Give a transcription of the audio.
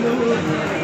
Senhor.